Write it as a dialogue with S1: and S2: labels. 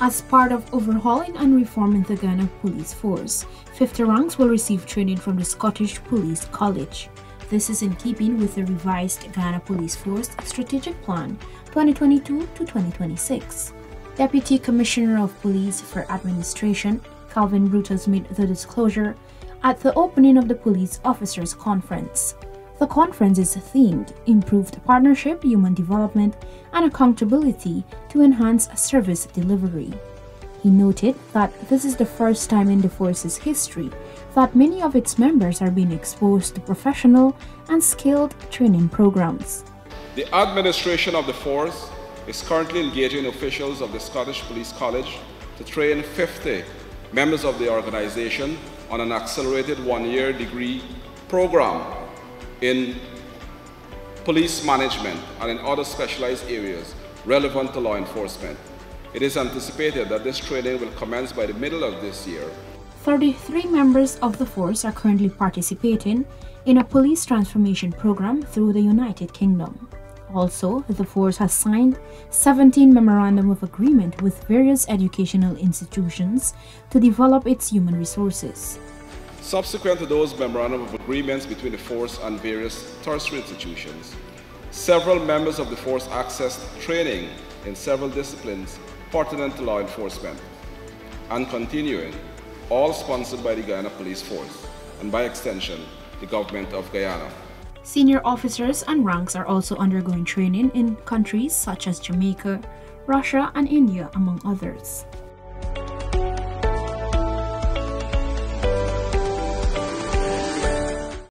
S1: As part of overhauling and reforming the Guyana Police Force, 50 ranks will receive training from the Scottish Police College. This is in keeping with the revised Guyana Police Force Strategic Plan 2022 to 2026. Deputy Commissioner of Police for Administration, Calvin Brutus, made the disclosure at the opening of the Police Officers Conference. The conference is themed Improved Partnership, Human Development, and Accountability to Enhance Service Delivery. He noted that this is the first time in the force's history that many of its members are being exposed to professional and skilled training programs.
S2: The administration of the force is currently engaging officials of the Scottish Police College to train 50 members of the organization on an accelerated one-year degree program in police management and in other specialized areas relevant to law enforcement. It is anticipated that this training will commence by the middle of this year.
S1: 33 members of the force are currently participating in a police transformation program through the United Kingdom. Also, the force has signed 17 memorandum of agreement with various educational institutions to develop its human resources.
S2: Subsequent to those memorandum of agreements between the force and various tertiary institutions, several members of the force accessed training in several disciplines pertinent to law enforcement and continuing, all sponsored by the Guyana Police Force and by extension, the government of Guyana.
S1: Senior officers and ranks are also undergoing training in countries such as Jamaica, Russia, and India, among others.